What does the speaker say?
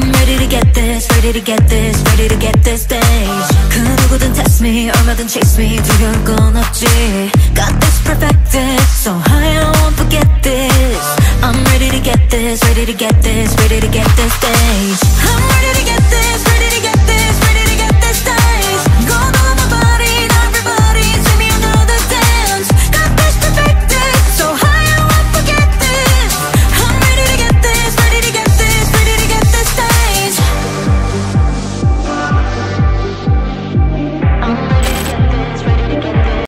I'm ready to get this, ready to get this, ready to get this stage 그 누구든 test me, 얼마든 chase me 두려울 건 없지. Got this perfected, so high I won't forget this. I'm ready to get this, ready to get this, ready to get this stage